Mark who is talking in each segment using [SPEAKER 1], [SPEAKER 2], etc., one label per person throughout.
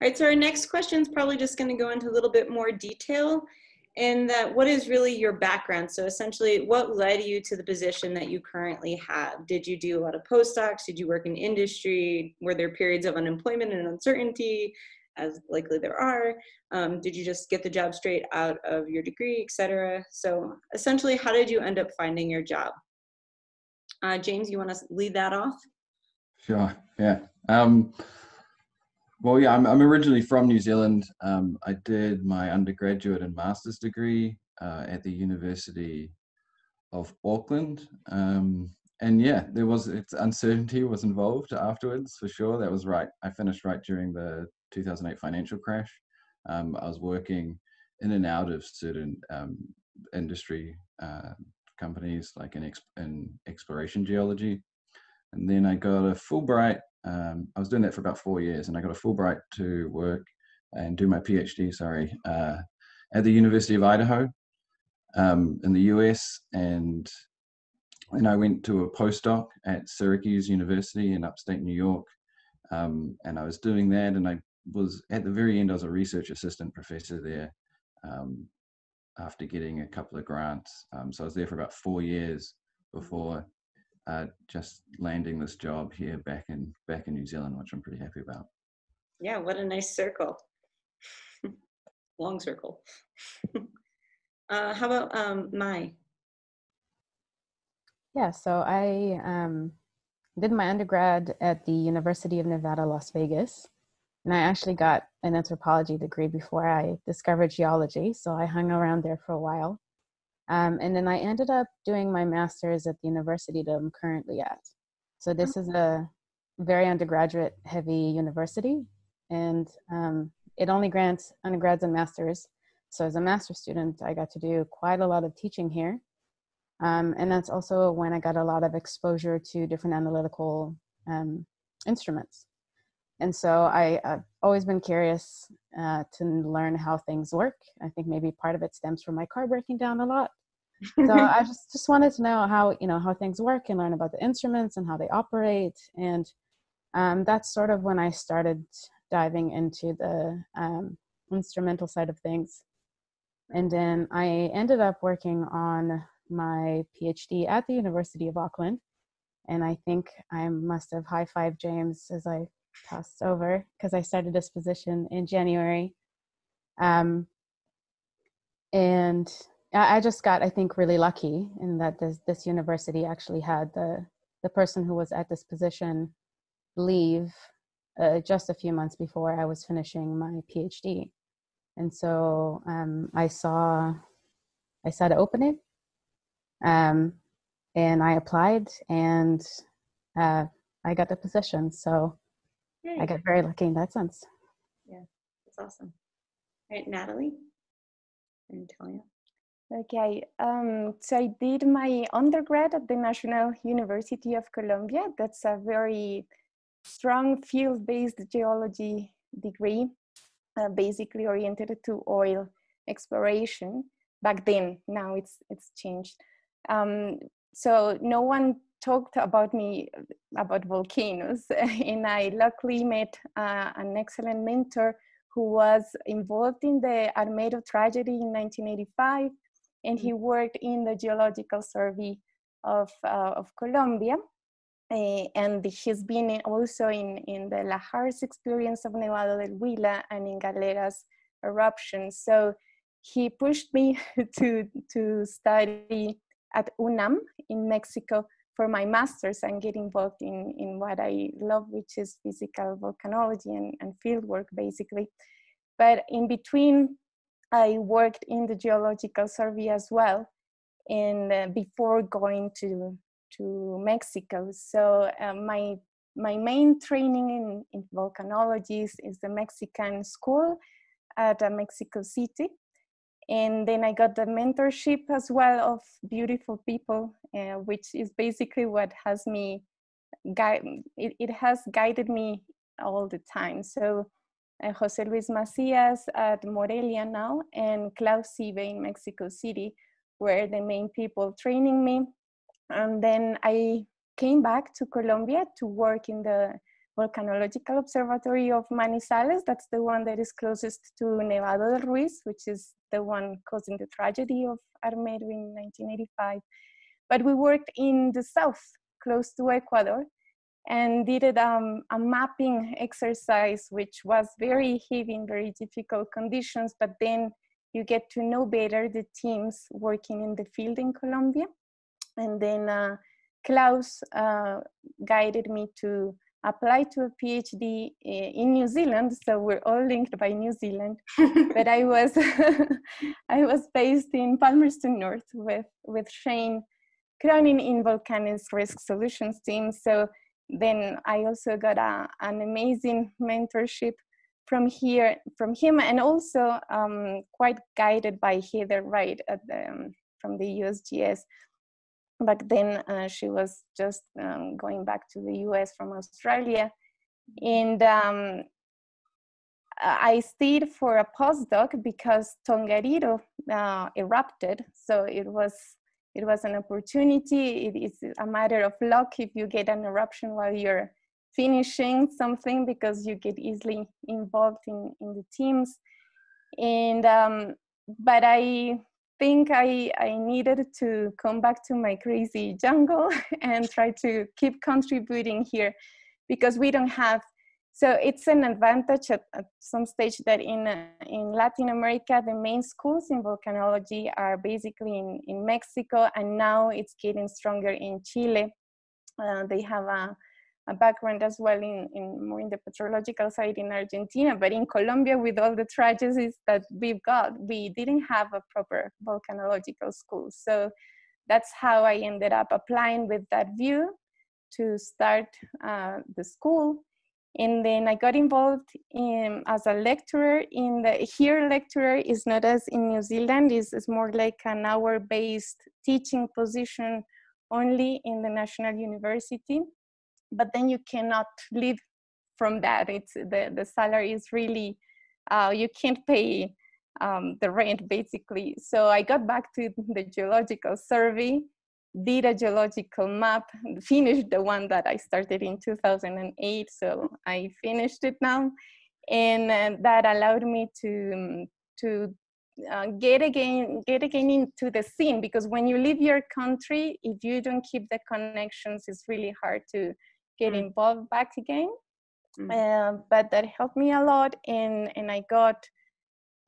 [SPEAKER 1] right, so our next question is probably just going to go into a little bit more detail in that what is really your background? So essentially, what led you to the position that you currently have? Did you do a lot of postdocs? Did you work in industry? Were there periods of unemployment and uncertainty, as likely there are? Um, did you just get the job straight out of your degree, etc.? So essentially, how did you end up finding your job? Uh, James, you want to lead that off?
[SPEAKER 2] Sure. Yeah. Um, well, yeah, I'm, I'm originally from New Zealand. Um, I did my undergraduate and master's degree uh, at the University of Auckland. Um, and yeah, there was it's uncertainty was involved afterwards for sure. That was right. I finished right during the 2008 financial crash. Um, I was working in and out of certain um, industry uh, companies, like in, exp- in exploration geology. And then I got a Fulbright um, I was doing that for about four years, and I got a Fulbright to work and do my PhD. Sorry, uh, at the University of Idaho um, in the US, and then I went to a postdoc at Syracuse University in upstate New York, um, and I was doing that, and I was at the very end. I was a research assistant professor there. Um, after getting a couple of grants, um, so I was there for about four years before uh, just landing this job here back in back in New Zealand, which I'm pretty happy about.
[SPEAKER 1] Yeah, what a nice circle. Long circle. uh, how about um, Mai?
[SPEAKER 3] Yeah, so I um, did my undergrad at the University of Nevada, Las Vegas. And I actually got an anthropology degree before I discovered geology. So I hung around there for a while. Um, and then I ended up doing my master's at the university that I'm currently at. So this is a very undergraduate heavy university, and um, it only grants undergrads and masters. So as a master's student, I got to do quite a lot of teaching here. Um, and that's also when I got a lot of exposure to different analytical um, instruments. And so I, have always been curious uh, to learn how things work. I think maybe part of it stems from my car breaking down a lot so I just just wanted to know how you know how things work and learn about the instruments and how they operate, and um, that's sort of when I started diving into the um, instrumental side of things. And then I ended up working on my PhD at the University of Auckland, and I think I must have high five James as I passed over because I started this position in January. Um, and I just got, I think, really lucky in that this this university actually had the the person who was at this position leave uh, just a few months before I was finishing my PhD, and so um, I saw I saw the opening, um, and I applied, and uh, I got the position. So Yay. I got very lucky in that sense.
[SPEAKER 1] Yeah, that's awesome. All right, Natalie and Talia.
[SPEAKER 4] Okay, um, so I did my undergrad at the National University of Colombia. That's a very strong field-based geology degree, uh, basically oriented to oil exploration. Back then, now it's it's changed. Um, so no one talked about me about volcanoes, and I luckily met uh, an excellent mentor who was involved in the Armero tragedy in 1985 and he worked in the Geological Survey of, uh, of Colombia. Uh, and he's been also in, in the lahar's experience of Nevado del Huila and in Galeras eruption. So he pushed me to, to study at UNAM in Mexico for my master's and get involved in, in what I love, which is physical volcanology and, and field work basically. But in between I worked in the geological survey as well, and uh, before going to to Mexico. So uh, my my main training in, in volcanology is, is the Mexican school at uh, Mexico City, and then I got the mentorship as well of beautiful people, uh, which is basically what has me guide. It, it has guided me all the time. So uh, Jose Luis Macias at Morelia now, and Claus Siebe in Mexico City were the main people training me. And then I came back to Colombia to work in the volcanological observatory of Manizales. That's the one that is closest to Nevado del Ruiz, which is the one causing the tragedy of Armero in 1985. But we worked in the south, close to Ecuador, and did um, a mapping exercise, which was very heavy in very difficult conditions, but then you get to know better the teams working in the field in Colombia. And then uh, Claus uh, guided me to apply to a PhD eh, in New Zealand. So we're all linked by New Zealand. but I was I was based in Palmerston North with with Shane Cronin in Volcanics Risk Solutions team. So then I also got a, an amazing mentorship from here from him and also um, quite guided by Heather Wright at the, um, from the USGS back then uh, she was just um, going back to the US from Australia. And um, I stayed for a postdoc because Tongariro uh, erupted. So it was it was an opportunity. It is a matter of luck if you get an eruption while you're finishing something because you get easily involved in, in the teams. And um, but I think I, I needed to come back to my crazy jungle and try to keep contributing here because we don't have so it's an advantage at, at some stage that in uh, in Latin America the main schools in volcanology are basically in, in Mexico and now it's getting stronger in Chile. Uh, they have a a background as well in, in more in the petrological side in Argentina, but in Colombia with all the tragedies that we've got, we didn't have a proper volcanological school. So that's how I ended up applying with that view to start uh, the school. And then I got involved in, as a lecturer in the, here lecturer is not as in New Zealand, is, is more like an hour-based teaching position only in the National University but then you cannot live from that. It's the, the salary is really, uh, you can't pay um, the rent basically. So I got back to the geological survey, did a geological map, finished the one that I started in 2008. So I finished it now. And uh, that allowed me to, to uh, get again get again into the scene because when you leave your country if you don't keep the connections it's really hard to get mm. involved back again. Mm. Uh, but that helped me a lot, and and I got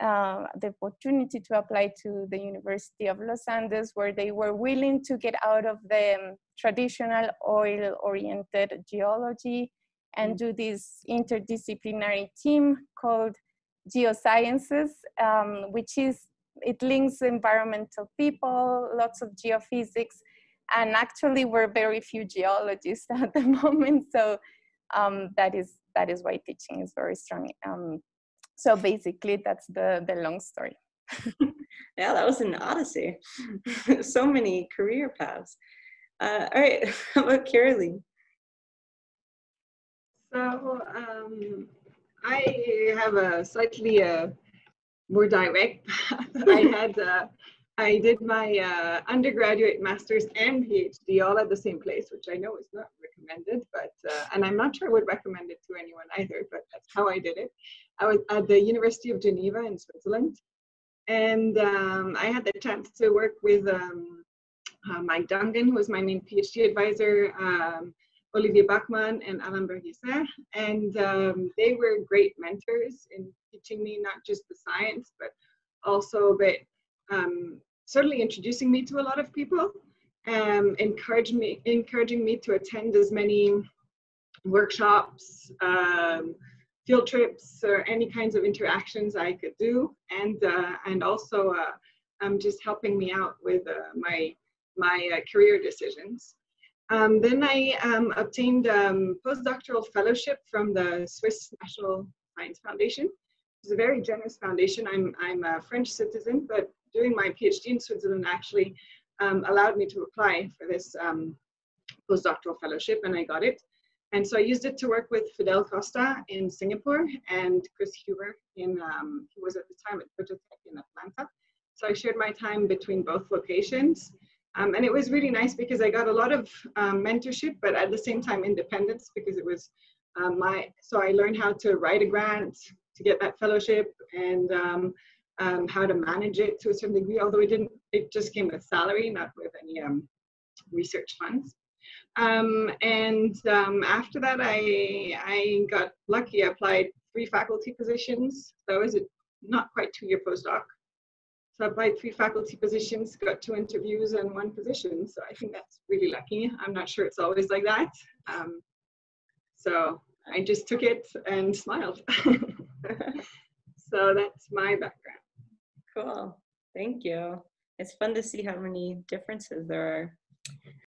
[SPEAKER 4] uh, the opportunity to apply to the University of Los Andes, where they were willing to get out of the um, traditional oil-oriented geology and mm. do this interdisciplinary team called geosciences, um, which is it links environmental people, lots of geophysics, and actually we're very few geologists at the moment so um, that is that is why teaching is very strong. Um, so basically that's the the long story.
[SPEAKER 1] Yeah that was an odyssey. So many career paths. Uh, all right how about Caroline?
[SPEAKER 5] so um, i have a slightly uh, more direct path. I had uh, I did my uh, undergraduate, master's, and PhD all at the same place, which I know is not recommended, but uh, and I'm not sure I would recommend it to anyone either. But that's how I did it. I was at the University of Geneva in Switzerland, and um, I had the chance to work with um, uh, Mike Dungan, who was my main PhD advisor, um, Olivier Bachmann, and Alain Burgisser, and um, they were great mentors in teaching me not just the science, but also a bit um, certainly introducing me to a lot of people, um, encouraging me, encouraging me to attend as many workshops, um, field trips, or any kinds of interactions I could do, and uh, and also uh, um, just helping me out with uh, my my uh, career decisions. Um, then I um, obtained um, postdoctoral fellowship from the Swiss National Science Foundation. It's a very generous foundation. I'm I'm a French citizen, but doing my PhD in Switzerland actually um, allowed me to apply for this um, postdoctoral fellowship and I got it. And so I used it to work with Fidel Costa in Singapore and Chris Huber in, um, he was at the time at Tech in Atlanta. So I shared my time between both locations. Um, and it was really nice because I got a lot of um, mentorship, but at the same time independence because it was um, my so I learned how to write a grant to get that fellowship and um, how to manage it to a certain degree. Although it didn't, it just came with salary, not with any um, research funds. Um, and um, after that, I I got lucky. I applied three faculty positions. That was a not quite two-year postdoc. So I applied three faculty positions, got two interviews and one position. So I think that's really lucky. I'm not sure it's always like that. Um, so I just took it and smiled. so that's my background.
[SPEAKER 1] Cool. Thank you. It's fun to see how many differences there are.